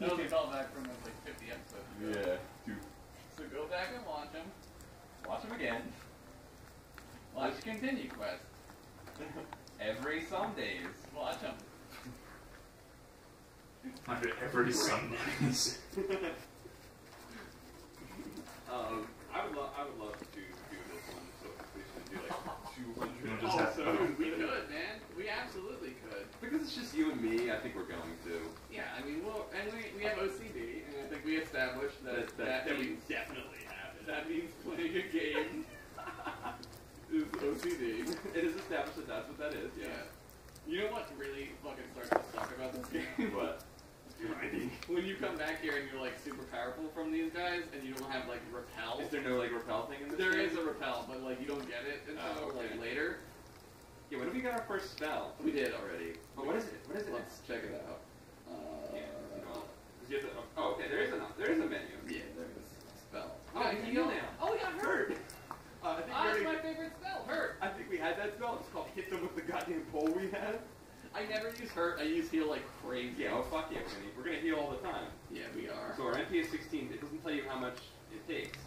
That was a callback from like 50 episodes ago. Yeah. Two. So go back and watch them. Watch them again. Watch Continue Quest. Every some days. Watch them. Under every Sundays. Um, I would love, I would love to do this one so completion and do like 200 You know, just have episodes. We could, man. We absolutely could. Because it's just you and me, I think we're going to. Yeah, I mean, that that, that we means, definitely have it. that means playing a game is OCD. It is established that that's what that is. Yeah. Yeah. You know what really fucking starts to suck about this game? What? Grinding. when you come back here and you're like super powerful from these guys, and you don't have like repel. Is there no like repel thing in this There game? is a repel, but like you don't get it until Oh, okay. like later. Yeah, when did we get our first spell? We did already. But what is it? What is it? Let's check it out. Uh, Yeah, you know, 'cause you have to- oh, okay, there is a there is a menu. yeah, there is a spell. Oh, now. Oh, we got hurt. Uh, I think Ah, we that's already- my favorite spell. Hurt. I think we had that spell. It's called hit them with the goddamn pole we had. I never use hurt. I use heal like crazy. Yeah, oh fuck yeah, we're we're gonna heal all the time. Yeah, we are. So our MP is 16. It doesn't tell you how much it takes.